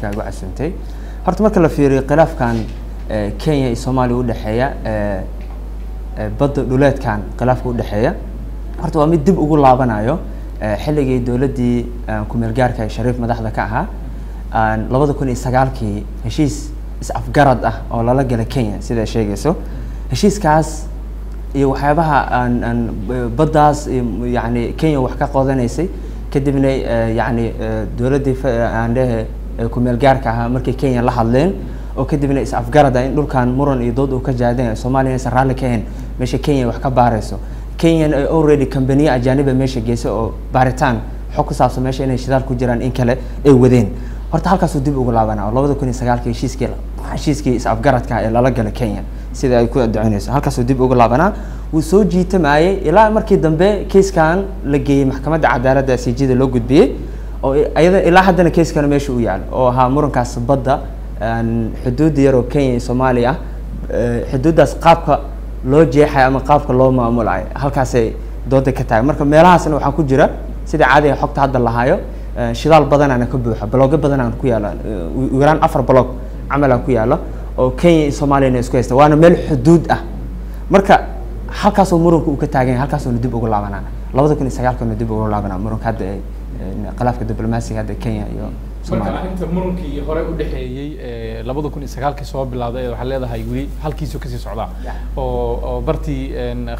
barnaamijka ugu casuuntay horta marka la fiiriyo khilaafkan eh, kenya iyo soomaaliya udhexeeya eh, eh, badda dhuleedkan khilaafka udhexeeya horta waa mid dib ugu laabanayo xilligii dowladdii ku-meel gaarka shariif madaxda ka ahaa labada kun iyo sagaalkii heshiis is-afgarad ah oo lala galay kenya sida ay sheegayso. Heshiiskaas iyo waxyaabaha aan baddaas iyo yacni kenya wax ka qodanaysay kadibna eh, dowladdii aan dhehe ee ku-meel gaarka ahaa markay kenya la hadleen oo kadibna is-afgarad ah in dhulkan muran iyo dood uu ka jaadanayo soomaaliya aysan raalli ka ahayn meesha kenya wax ka baarayso. Kenyan ay already kambaniya ajaaniba meesha geysa oo baaritaan xog ku saabsan meesha inay shidaal ku jiraan in kale ay wadeen. Horta halkaasuu dib ugu laabanaa oo labada kun iyo sagaalkii heshiiskii heshiiskii is-afgaradka ee lala galay kenya sida ay ku ducinayso halkaasuu dib ugu laabanaa wuu soo jiitamayay ilaa markii dambe keiskan la geeyey maxkamadda cadaaladda sijida loo gudbiyey oo ilaa haddana keiskana meesha u yaal oo ahaa murankaas badda xuduudda yar oo kenya iyo soomaaliya eh, xuduuddaas qaabka loo jeexay ama qaabka loo maamulayo halkaasay dooda ka tahay marka meelahaasna waxaa ku jira sida caadiga xogta hadda lahayo eh, shidaal badanaana ka buuxa blogyo badanaan ku yaalla eh, ugu yaraan afar blog camalaa ku yaalla oo kenya iyo soomaaliyana isku haysta waana meel xuduud ah. Marka halkaasoo muranka uu ka taagan yahay halkaasoona dib ugu laabanaa. Labada kun iyo sagaalkana dib ugu laabanaa muranka hadda khilaafka diblomaasiga hadda kenya iyo marka soomaaliya. arrinta murunkii hore u dhexeeyey ee labada kun iyo sagaalkii soo bilowday waxaa leedahay weli halkiisu ka sii socdaa. Oo oo bartii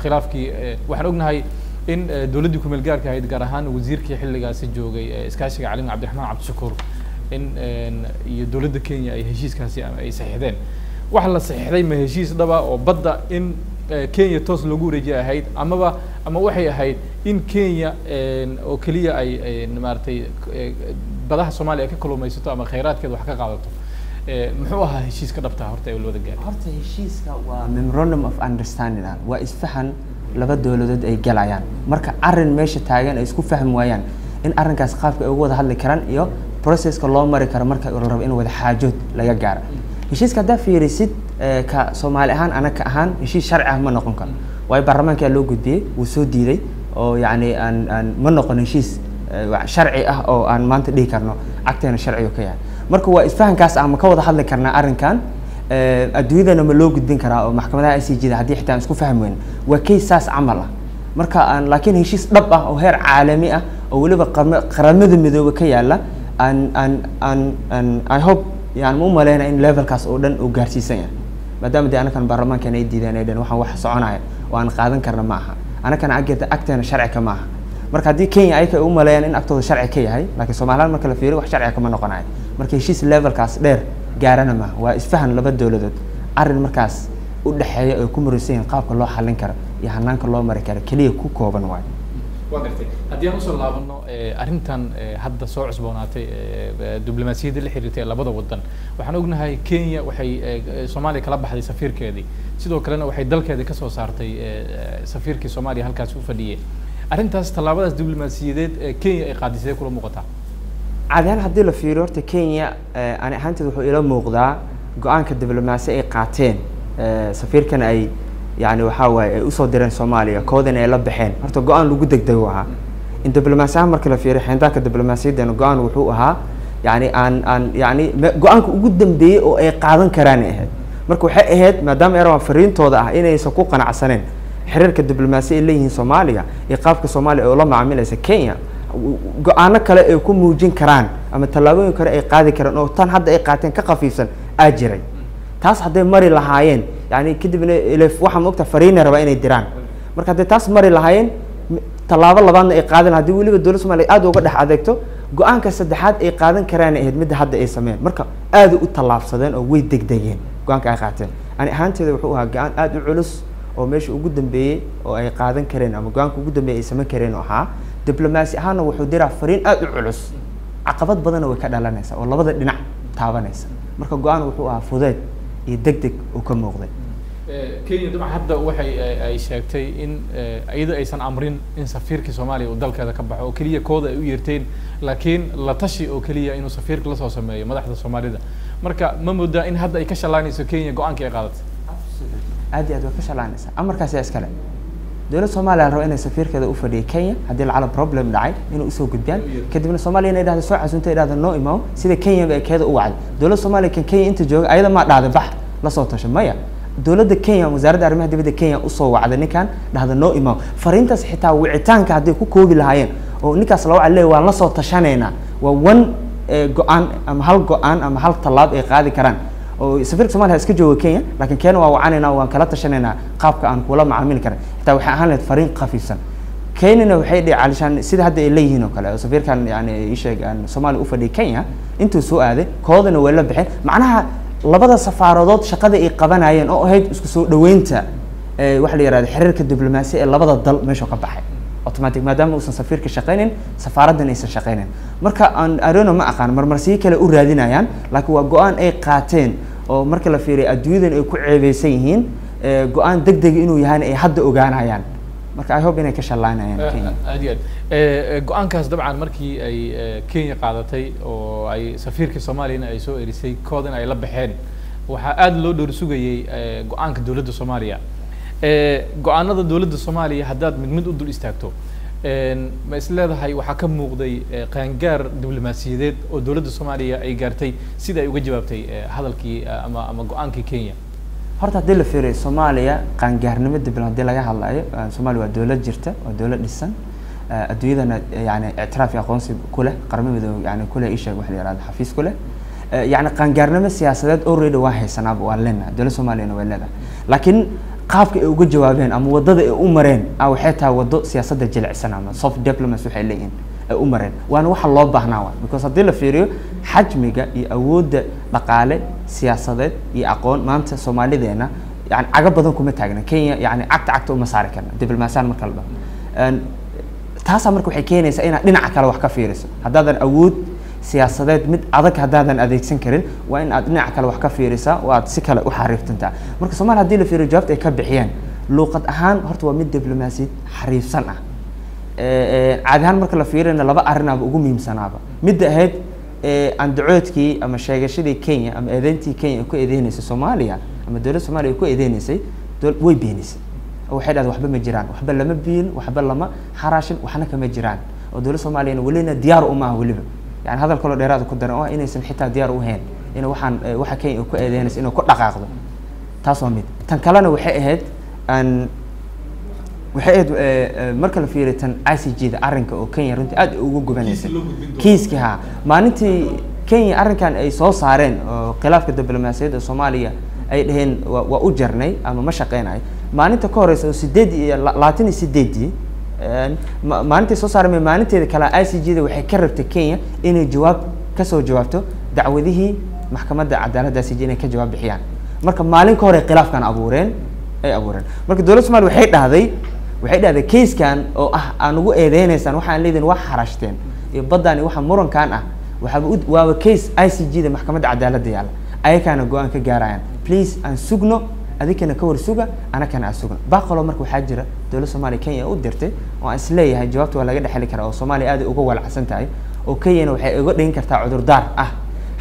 khilaafkii waxaan ognahay in dowladdii kumeel gaarka ahayd gaar ahaan wasiirkii xilligaasi joogay iskaashiga calin cabdiraxmaan cabdishakuur in iyo dowladda kenya ay heshiiskaasi ay saxiixdeen. Waxa la saxiixday ma heshiis dhaba oo badda in kenya toos loogu wareejiya ahayd amaba ama waxay ahayd in kenya oo keliya ay maaragtay badaha soomaaliya ka kalluumaysato ama khayraadkeeda wax ka qaadato muxuu ahaa heshiiska dhabta horta ee la wada gaaray horta heshiiska waa memorandum of understanding ah. Waa isfahan laba dowladood ay galayaan. Marka arrin meesha taagan ay isku fahmi waayaan in arrinkaas qaabka ay uga wada hadli karaan iyo processka loo mari karo marka la rabo in wada xaajood laga gaaro. Heshiiska haddaa fiirisid ka soomaali ahaan anaga ahaan heshiis sharci ah ma noqon karo waayo baarlamaankaa loo gudbiyey wuu soo diiday oo yacni aan aan ma noqon heshiis eh, sharci ah oo aan maanta dhihi karno cagteena sharci uu ka yahay marka waa isfahankaas ah ma ka wada hadli karnaa arrinkan Eh, adduunyadana ma loo gudbin karaa oo maxkamadaha i c g da haddii xitaa aan isku fahmi weyn waa case saas camal ah. Marka aan laakiin heshiis dhab ah oo heer caalami ah oo weliba qaramada midoobe ka yaalla aan aan aan aan i hope yani ma u maleyna in levelkaas oo dhan uu gaarsiisan yahay maadaama dee anakan baarlamaankan ay diideen ay dhan waxaan wax soconaya oo aan qaadan karna ma aha. Anakana aggeeda agteena sharci ka ma aha. Marka haddii kenya ayaka ay u maleeyaan in agtooda sharci ka yahay laakiin somaliland marka la fiiriyo wax sharciga kama noqonayo marka heshiis levelkaas dheer gaarana maaha waa isfahan laba dowladood. Arrin markaas u dhexeeya ay ku muraysan yihiin qaabka loo xallin karo iyo hanaanka loo mari karo keliya ku kooban waayo waa gartay haddii aan u soo laabano ee, arrintan ee, hadda soo cusboonaatay ee, diblomaasiyadda la xiriirtay ee labada wadan waxaan ognahay kenya waxay soomaaliya kala baxday safiirkeedii. Sidoo kalena waxay dalkeeda ka soo saartay safiirkii soomaaliya halkaasi u fadhiyey arrintaas tallaabadaas diblomaasiyadeed ee kenya ay qaadisay kula muuqataa? Caadi ahaan haddii la fiiriyo horta kenya eh, ani ahaanteed wuxuu ila muuqdaa go'aanka diblomaasi ay qaateen. Eh, safiirkan ay yani waxaa waaye ay u soo direen soomaaliya koodana ay la baxeen. Horta go'aan lagu degdego ahaa in diblomaasi ahaan marka la fiiriyo xeyndaanka diblomaasiyaddana go'aan wuxuu ahaa yani aan aan yani go'aanka ugu dambeeyey oo ay qaadan karaan ay ahayd. Marka waxay ahayd maadaama ay rabaan fariintooda ah inaysan ku qanacsaneen xiriirka diblomaasi ay leeyihiin soomaaliya iyo qaabka soomaaliya oo la macaamilaysa kenya go'aano kale ay ku muujin karaan ama tallaabooyin kale ay qaadi karaan oo tan hadda ay qaateen ka khafiifsan aa jiray. Taas hadday mari lahaayeen yani kadibna waxaa maogta fariina rabaa inay diraan. Marka hadday taas mari lahaayeen tallaabo labaadna ay qaadan haddii weliba dowladda somaaliya aad uga dhex adeegto go'aanka saddexaad ay qaadan karaan ahayd midda hadda ay sameeyeen. Marka aad u tallaabsadeen oo way degdegeen go'aanka ay qaateen. Ani ahaanteeda wuxuu ahaa go'aan aad u culus oo meesha ugu dambeeyey oo ay qaadan kareen ama go'aanka ugu dambeeyey ay samayn kareen oo ahaa. Diblomaasi ahaanna wuxuu diraa fariin aad u culus. Caqabad badanna way ka dhalanaysa oo labada dhinac taabanaysa. Marka go'aan wuxuu ahaa fudeed iyo deg deg uu ka muuqday kenya dabcan hadda waxay eh, ay sheegtay in eh, iyada aysan amrin in safiirkii soomaaliya uu dalkeeda ka baxo oo keliya kooda ay u yeerteen laakiin la tashi oo keliya inuu safiirka la soo sameeyo madaxda soomaalida. Marka ma moodaa in hadda ay ka shalaanayso kenya go'aankii ay qaadatay aad iyo aad way ka shalaanaysaa amarkaas yaa iskale dowladda soomaaliya la rabo inay safiirkeeda u fadhiya kenya haddii lacala problem dhacay inay u soo gudbiyaan. Kadibna soomaaliya inay dhahda soo casunta idhahda noo imaw sida kenya ba keeda u wacday. Dowladda soomaaliya kan kenya inta jooga ayada maa dhahda bax la soo tasha maya dowladda kenya wasaaradda arrimaha dibadda kenya u soo wacday. Ninkan dhahda noo imaw fariintaas xitaa wicitaanka hadday ku koobi lahaayeen oo ninkaas la waca leey waan la soo tashanaynaa. Waa one go'aan ama hal go'aan ama hal tallaab ay qaadi karaan. Oo safiirka somalia iska jooga kenya laakiin keena waa wacanayna waan kala tashanaynaa qaabka aan kula macaamili karan xitaa waxay ahaan lahayd fariin khafiifsan. Kenyana waxay dhihi calishaan sida hadda ay leeyihiin oo kale. Oo safiirkan yani isheeg aan soomaaliya u fadhiyay kenya intuu soo aaday koodana way la baxeen macnaha labada safaaradood shaqada ay qabanayeen oo ahayd isku soo dhaweynta waxa la yihahda xiriirka diblomaasi ee labada dal meesha ka baxay. Automatic maadaama uusan safiirka shaqaynin safaaraddan aysan shaqaynin. Marka aan arono ma aqaan marmarsiyo kale u raadinayaan laakiin waa go'aan ay qaateen oo marka la fiiriya adduunyadan ay ku ceebeysan yihiin go'aan deg deg inuu yahayna ay hadda ogaanayaan. Marka i hope inay ka shallaynayaan kenya. Aad iyo aad go'aankaas dabcan markii ay kenya qaadatay oo ay safiirka soomaaliyana ay soo erisay koodana ay la baxeen waxaa aada loo dhowr sugayey go'aanka dowladda soomaaliya. Go'aanada dowladda soomaaliya haddaad mid mid u dul istaagto ma is leedahay waxaa ka muuqday qaangaar diblomaasiyadeed oo dowladda soomaaliya ay gaartay sida ay uga jawaabtay hadalkii ama ama go'aankii kenya. Horta haddii la fiiriyo soomaaliya qaangaarnimo diblo haddii laga hadlayo soomaaliya waa dowlad jirta waa dowlad dhisan adduunyadana yani ictiraaf iyo aqoonsi ku leh qaramo midoob yani kuleh isheeg waxa la yihahda xafiis ku leh. Yani qaangaarnimo siyaasadeed already waa haysanaaba waa leenahay dowladda soomaaliyana way leedahay. Laakiin qaabka ay uga jawaabeen ama waddada ay u mareen waxay tahay wado siyaasadda jilicsan ama soft diplomacy waxay leeyihiin ay u mareen. Waana waxa loo baahnaa wa because haddii la fiiriyo xajmiga iyo awoodda dhaqaale siyaasadeed iyo aqoon maanta soomaalideena yani caga badan kuma taagna. Kenya yani cagta cagta uma saari karna diblomaasiyaan marka la taasaa marka waxay keenaysaa inaad dhinaca kale wax ka fiiriso. Haddaadan awood siyaasadeed mid adag haddaadan adeegsan karin waa in aad dhinaca kale wax ka fiirisaa oo aad si kale u xariiftantaa marka somalia haddii la fiiriyo jawaabta ay ka bixiyeen luuqad ahaan horta waa mid diblomaasiyad xariifsan ah. Caadi ahaan marka la fiiriyana laba arinaaba ugu muhiimsanaaba midda ahayd andacoodkii ama sheegashadii kenya ama eedeyntii kenya ku eedeyneysay soomaaliya ama dowladda soomaliya ay ku eedeyneysay way beenisay waxay dhahday waxba ma jiraan. Waxba lama biin waxba lama xaraashin waxna kama jiraan. Oo dowladda soomaaliyana welina diyaar uma ah weliba. Yani hadal kaloo dheeraada ku daran oo ah inaysan xitaa diyaar u hayn in waxaan waxa kenya ku eedeynaysa inay ku dhaqaaqdo. Taas waa mid. Tan kalena waxay ahayd waxay ahayd marka la fiiriyo tan i c g da arrinka oo kenya runtii aad ugu gubanaysay kiiski ha. Maalintii kenya arrinkan ay soo saareen oo khilaafka diblomaasiyadda soomaaliya ay dhaheen waa waa u jarnay ama ma shaqeynayo maalinta ka horeysa oo sideed iyo labaatan iyo sideedii maalintai soo saareen maalinteeda kale i c g da waxay ka rabtay kenya inay jawaab ka soo jawaabto dacwadihii maxkamadda cadaaladda i c g inay ka jawaab bixiyaan. Marka maalin ka hore khilaafkan abuureen ay abuureen. Marka dowladda somalia waxay dhahday waxay dhahday kayskan oo ah aan ugu eedeyneysaan waxaan leedihin waa xarashteen iyo baddan iyo waxa murankan ah waxaaba waaba case i c g da maxkamadda cadaaladda yaalla. Ayakaana go'aan ka gaarayaan. Please aan sugno adinkana ka war suga anakana aan sugno baqalo marka waxaa jira dowladda soomaaliya kenya u dirtay oo aan is leeyahay jawaabta waa laga dhexeli karaa oo soomaaliya aad uga walacsan tahay oo kenyana waxay uga dhigin kartaa cudurdaar ah.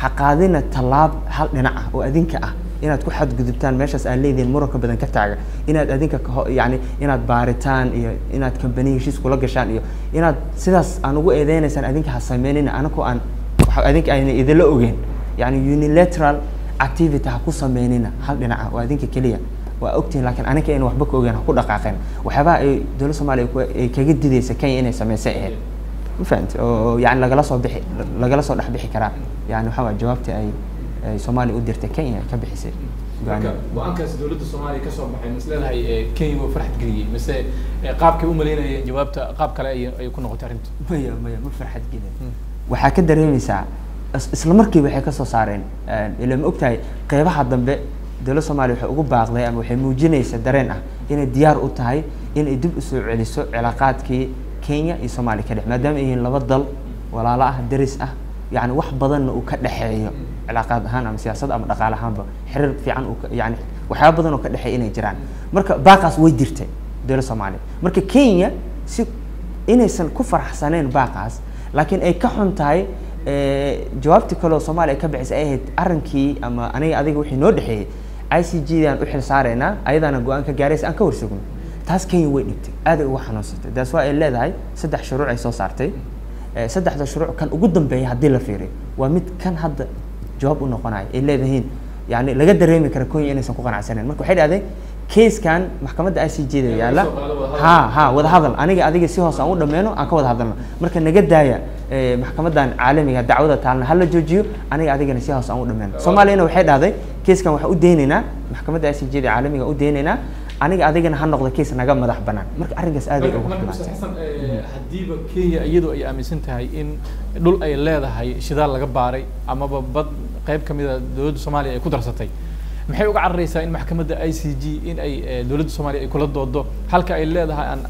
Ha qaadina tallaab hal dhinac ah oo adinka ah. Inaad ku xadgudubtaan meeshaas aan leedihin muranka badan ka taaga. Inaad adinka yani inaad baaritaan iyo inaad kambani heshiis kula gashaan iyo inaad sidaas aan ugu eedeynaysaan adinka ha sameynina anakoo aan adinka ayna idinla ogeyn. Yani unilateral activity ha ku sameynina hal dhinaca waa adinka keliya. Waa ogtihin lakiin aninka ayna waxba ka ogeen ha ku dhaqaaqeen. Waxyaabaha ay dowladda soomaaliya ay kaga didaysa kenya inay sameysay ahayd ma fahamti oo yani lagala soo bixi lagala soo dhex bixi karaa. Yani waxaa waa jawaabtii ay ay soomaaliya u dirtay kenya ka bixisay. Marka go'aankaas dowladda soomaaliya ka soo baxay mas leedahay kenya waa farxad geliyey. Mise qaabkay u maleynayeen jawaabta qaab kale ay ay ku noqotay arrintu. Maya maya ma farxad gelin. Waxaa ka dareemeysaa isla markiiba waxay ka soo saareen ila ma ogtahay qeybaha dambe dowladda soomaaliya waxay ugu baaqday ama waxay muujinaysa dareen ah inay diyaar u tahay inay dib u soo celiso cilaaqaadkii kenya iyo soomaaliya ka dhex maadaama ay yihiin laba dal walaalo ah deris ah yani wax badanna uu ka dhexeeyo cilaaqaad ahaan ama siyaasad ama dhaqaale ahaanba xiriir fiican yani waxyaaba badan oo ka dhexeeya inay jiraan. Marka baaqaas way dirtay dowladda soomaaliya marka kenya si inaysan ku faraxsaneen baaqaas laakiin ay ka xun tahay jawaabtii kaleo soomaaliya ka bixisay ay ahayd arrinkii ama aniga adiga wixii noo dhexeeyey i c g daan u xil ayadaana go'aan ka gaaraysa aan ka warsugno taas kenya way dhigtay aaday uga xanuunsatay. Taas waa ay leedahay saddex shuruuc ay soo saartay. Eh, saddexda shuruuc kan ugu dambeeya haddii la fiiriyo waa mid kan hadda jawaab u noqonayo ay leedahiin yani laga dareemi kara kenya inaysan ku qanacsaneyn. Marka waxay dhahdeen keiskan maxkamadda i c j da yaalla. Ha ha wada hadal. Aniga adiga si hoos aan u dhameyno aan ka wada hadalno. Marka naga daaya maxkamadan caalamiga dacwada taalna hala joojiyo aniga adigana si hoos aan u dhameyno soomaaliyana waxay dhahday keiskan waxaan u deynaynaa maxkamadda i c j da caalamiga u deynaynaa aniga adigana ha noqdo keis naga madax banaan. Marka arrinkaas aad ay uga xumaatay haddiiba kenya iyadu ay aaminsan tahay in dhul ay leedahay shidaal laga baaray amaba bad qayb ka mida dowladda soomaaliya ay ku darsatay maxay uga cararaysaa in maxkamadda i c g in ay eh, dowladda soomaaliya ay kula doodo halka ay leedahay aan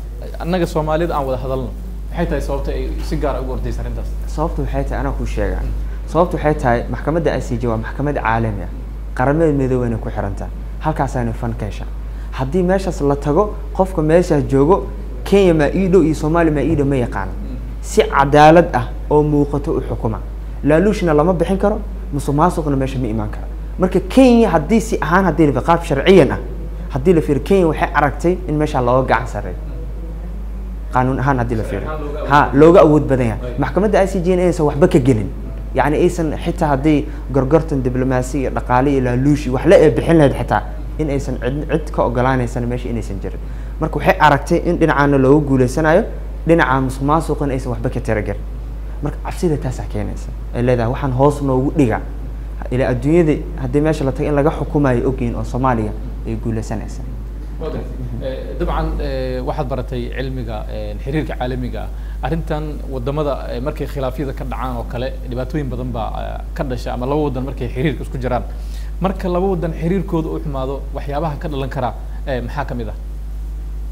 annaga soomaalida aan wada hadalno. Maxay tahay sababta ay si gaara ugu ordaysa arrintaas? Sababtu waxay tahay anaa kuu sheegaa sababtu waxay tahay maxkamadda i c j waa maxkamad caalami ah. Qaramada midoobeyna ku xirantaa halkaasaana fan ka haddii meeshaas la tago qofka meeshaas joogo kenya maa ii dhow iyo soomaaliya maa ii dhow ma yaqaano. Si cadaalad ah oo muuqato u xukuma. Laaluushna lama bixin karo musuq maasuqna meesha ma imaan karo marka kenya haddii si ahaan haddii la qaab sharciyan ah haddii la fiiriyo kenya waxay aragtay in meesha looga gacan sarreeyo qaanuun ahaan haddii la fiiriyo. Ha looga awood badan yahay. Maxkamadda i c j inaysan waxba ka gelin. Yani aysan xitaa haddii gorgortan diblomaasi iyo dhaqaale iyo laaluushi wax la ee bixin lahayd xitaa in aysan cid ka ogolaanaysan meesha inaysan jirin. Marka waxay aragtay in dhinacaana looga guuleysanayo dhinaca musuq maasuqana aysan waxba ka tiragelin. Marka cabsida taasaa keenaysa. Ay leedahay waxaan hoos noogu dhiga ilaa adduunyada haddii meesha la tago in laga xukumayo ogyihiin oo soomaaliya ay guuleysanaysa dabcan eh, waxaad baratay cilmiga eh, xiriirka caalamiga. Ah arrintan waddamada eh, markay khilaafyada ka dhacaan oo kale dhibaatooyin badan baa eh, ka dhasha ama laba wadan markay xiriirka isku jiraan. Marka laba wadan xiriirkooda u xumaado waxyaabaha ka dhalan kara eh, maxaa ka mid ah?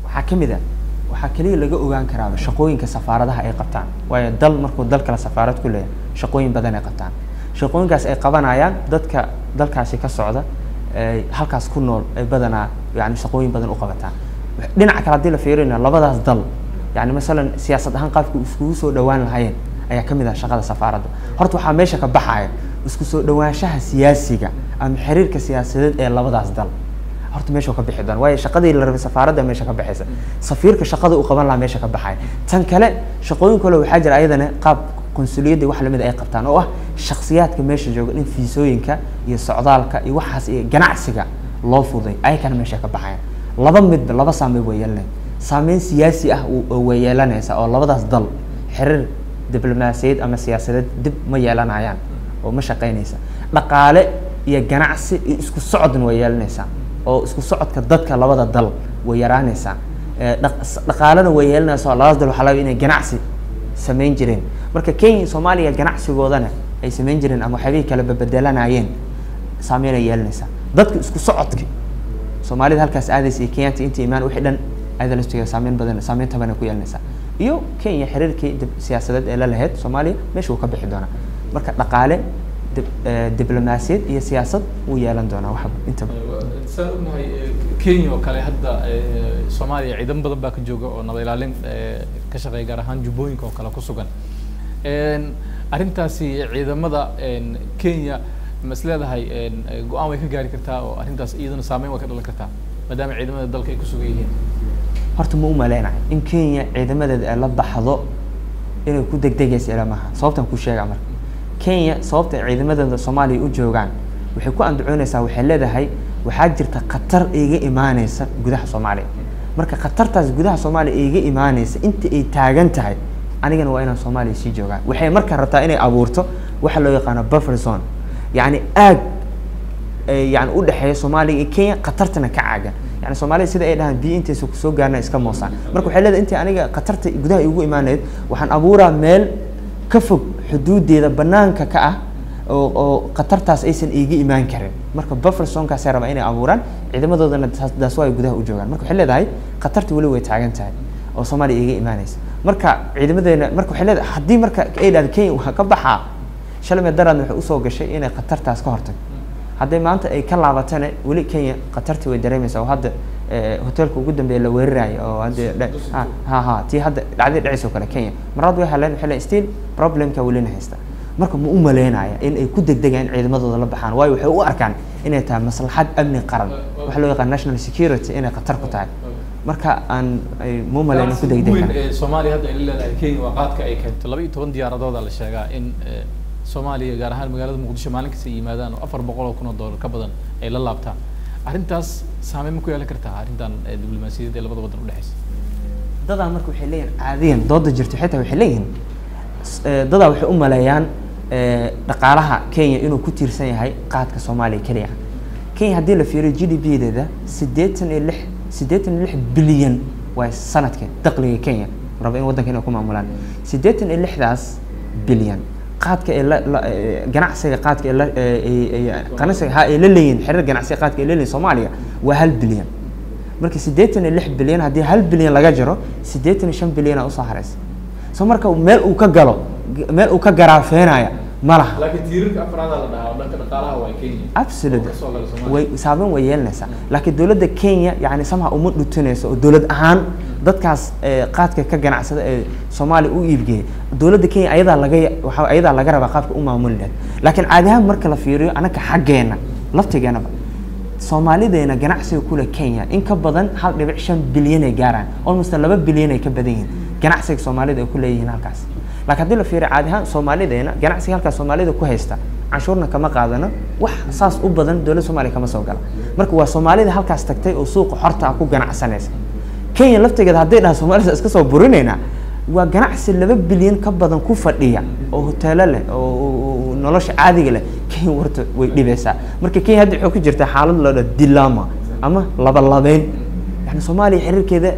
Waxaa ka mid ah. Waxaa keliya laga ogaan karaaba shaqooyinka safaaradaha ay qabtaan. Waayo dal markuu dal kale safaarad ku leeyahay shaqooyin badan ay qabtaan shaqooyinkaas ay qabanayaan dadka dalkaasi ka socda halkaas ku nool ay badanaa yani shaqooyin badan u qabataan. Dhinaca kale haddii la fiirinayo labadaas dal yani masalan siyaasad ahaan qaabka iskugu soo dhawaan lahaayeen ayaa ka mid ah shaqada safaaradda horta waxaa meesha ka baxaya isku soo dhawaanshaha siyaasiga ama xiriirka siyaasadeed ee labadaas dal. Horta meesha ka bixi doona waayo shaqadii la rabay safaaradda meesha ka baxaysa. Safiirka shaqada uu qaban lahaa meesha ka baxaya tan kale shaqooyin kale waxaa jira ayadana qaab qunsuliyadda wax la mid ay qabtaan oo ah shakhsiyaadka meesha jooga in fiisooyinka iyo socdaalka iyo waxaas iyo ganacsiga loo fuday ayakana meesha ka baxayan laba midba laba saameyn way yeelanaya saameyn siyaasi ah way yeelanaysa oo labadaas dal xiriir diblomaasiyad ama siyaasadeed dib ma yeelanayaan oo ma shaqeynaysa dhaqaale iyo ganacsi iyo isku socodna way yeelanaysaa oo isku socodka dadka labada dal way yaraanaysaa. Dhaqaalena way yeelanaysaa oo labadaas dal waxaa laga inay ganacsi samayn jireen marka kenya soomaaliya ganacsigoodana ay samayn jireen ama waxyaabihii kala babedelanayeen saameyn ay yeelanaysaa dadka isku socodka soomaalida halkaas aadaysa iyo kenyanta inta imaan wixii dhan laftigeeda saameyn badan saameyn taban ku yeelanaysaa iyo kenya xiriirkii siyaasadeed ee la lahayd soomaaliya meesha wuu ka bixi doonaa marka dhaqaale diblomaasiyad iyo siyaasad wuu yeelan doonaa wax intaba saan ognahay kenya oo kale hadda soomaaliya ciidan badan baa ka jooga oo nabad ilaalin ka shaqeeya gaar ahaan jubbooyinka oo kale ku sugan arrintaasi ciidamada kenya ma is leedahay go'aan way ka gaari kartaa oo arrintaas iyadana saameyn way ka dhalan kartaa maadaama ciidamada dalka ay ku sugan yihiin. Horta ma u in kenya ciidamadeeda ay la baxdo inay ku degdegaysa ilaa maaha sababtan ku sheegaa marka. Kenya sababta ciidamadeeda soomaaliya u joogaan waxay ku andacoonaysaa waxay leedahay waxaa jirta khatar iga imaaneysa gudaha soomaaliya. Marka khatartaas gudaha soomaaliya iga imaaneysa inta ay taagan tahay anigana waa inaan soomaaliya sii joogaan. Waxay markaa rabtaa inay abuurto waxa loo yaqaano buffer zone. Yacni aag yani udhexeeya soomaaliya iyo kenya khatartana ka caagan yani soomaalida sida ay dhahaan biyo intaysa ku soo gaarna iska moosaan. Marka waxay leedahay intii aniga khatarta gudaha igu imaanayd waxaan abuuraa meel ka fog xuduudeeda banaanka ka ah oo oo khatartaas aysan iiga imaan karin. Marka buffer zonkaasay rabaa inay abuuraan ciidamadoodana daas waa ay gudaha u joogaan. Marka waxay leedahay khatarta weli way taagan tahay oo soomaaliya iiga imaanaysa marka ciidamadeena marka waxay leedahay haddii marka ay dhahda kenya waa ka baxaa shalmee daraadna waxay u soo gashay inay khatartaas ka hortagto hadday maanta ay ka laabatana weli kenya khatartii way dareemaysaa. Oo hadda hoteelka ugu dambeeya la weerarayo oo hadda ha ha tii hadda dhacdii dhacayso kale kenya. Marad way heleen waxay leeyihiin still problemka welina haysta. Marka ma u maleynaya in ay ku degdegaan ciidamadooda la baxaan. Waayo waxay u arkaan inay tahay maslaxad amni qaran. Waxa loo yaqaan national security inay khatar ku tahay marka aan mu malayno ku ee soomaaliya hadda ay leedahay kenya waa qaadka ay keento. Laba iyo toban diyaaradooda la sheegaa in eh, soomaaliya gaar ahaan magaalada muqdisho maalin kasta yimaadaan oo afar boqol oo kun oo dollar ka badan ay la laabtaan. Arrintaas saameyn ma ku yeelan kartaa arrintan eh, diblomaasiyadeed ee labada waddan udhexeysa dadaa marka waxay leeyihiin caadiyan dooda jirto xitaa waxay leeyihiin eh, dadaa waxay u maleeyaan dhaqaalaha kenya inuu ku tiirsan yahay qaadka soomaaliya keliya kenya haddii la fiiriyo g d p deeda siddeetan iyo lix siddeetan iyo lix bilyan waa sanadka dakhliga kenya. Raba in waddanka inay ku maamulaan. siddeetan iyo lixdaas bilyan qaadka ee ganacsiga qaadka ganacsiga ha ay la leeyihiin xiriir ganacsiga qaadka ay la soomaaliya waa hal bilyan marka siddeetan iyo lix bilyan haddii hal bilyan laga jaro siddeetan iyo shan bilyan u soo haraysa so marka meel uu ka galo meel uu ka garaafeenaya ma laha waa absolutely way saameyn way yeelanaysaa laakiin dowladda kenya. Yani samaha uma dhutinayso oo dowlad ahaan dadkaas eh, qaadka ka ganacsada ee soomaaliya u iibgeeya dowladda kenya ayadaa laga waxa ayadaa laga rabaa qaabka u maamuli lahayd laakiin caadi ahaan marka la fiiriyo anaka xaggeena laftigeenaba soomaalideena ganacsiga kule kenya. In ka badan hal dhibic shan bilyan ay gaaraan almost laba bilyan ay ka badan. Yihiin ganacsiga soomaalida ay ku leeyihiin halkaas laakiin haddii la fiiriyo caadi ahaan soomaalideena ganacsiga halkaas soomaalida ku haysta canshuurna kama qaadano wax saas u badan dowladda soomaaliya kama soo gala. Marka waa soomaalida halkaas tagtay oo suuqa xorta ah ku ganacsanaysa. Kenya laftigeeda hadday dhaha soomaalida iska soo burinaynaa waa ganacsi laba bilyan ka badan ku fadhiya oo hoteelo leh oo nolosha caadiga leh kenya warta way dhibaysaa marka kenya hadda waxay ku jirtaa xaalad loo dha dilama ama labalabeyn yani soomaaliya xiriirkeeda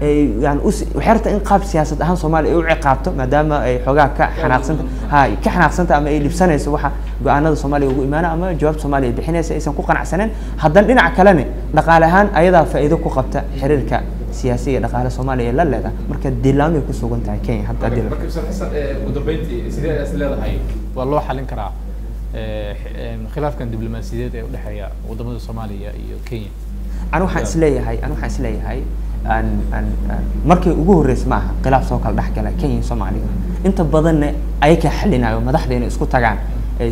rabtaa in qaab siyaasad ahaan soomaaliya ay u ciqaabto maadaama ay xoogaa ka xanaaqsanta ha ka xanaaqsanta ama ay dhibsanayso waxa go'aanada soomaaliya ugu imaana ama jawaabta soomaaliya ay bixinaysa aysan ku qanacsaneen haddana dhinaca kalene dhaqaale ahaan ayadaa faa'iido ku qabta xiriirka siyaasiga dhaqaale soomaaliya ee la leedahay. Marka dilaamay ku sugan tahay kenya hadda marka xasan eh, ugu dambeyntii sidee is leedahay? Waa loo xalin karaa eh, khilaafkan diblomaasiyadeed ee udhexeeya waddamada soomaaliya iyo kenya. Ani waxaan is leeyahay ani waxaan is leeyahay markii ugu horreysay ma aha khilaaf soo kala dhexgala kenya soomaaliya inta badanna ayakaa xalinayo madaxdeena isku tagaan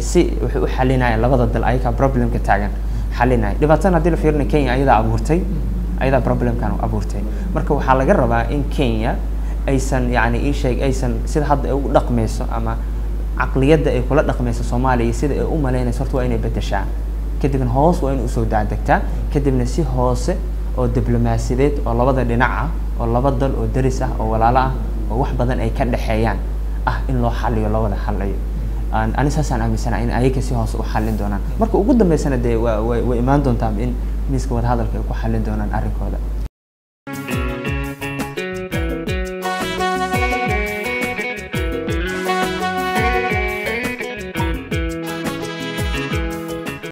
si waxay u xalinayaan labada dal ayakaa problemka taagan xalinaya dhibaatana haddii la fiirina kenya ayadaa abuurtay ayadaa problemkan abuurtay. Marka waxaa laga rabaa in kenya aysan yani ii sheeg aysan sida hadda ay ugu dhaqmayso ama caqliyadda ay kula dhaqmayso soomaaliya sida ay u malaynayso horta waa inay bedeshaa kadibna hoos waa inay u soo daadegtaa kadibna si hoose oo diblomaasiyadeed oo labada dhinac ah oo laba dal oo deris ah oo walaalo ah oo wax badan ay ka dhexeeyaan. Ah in loo xaliyo loo wada xalayo Aan- ani saasaan aaminsanahay in ayaga si hoose u xalin doonaan. Marka ugu dambeysana dee waa way way imaan doontaa in miiska wadahadalka ay ku xalin doonaan arrinkooda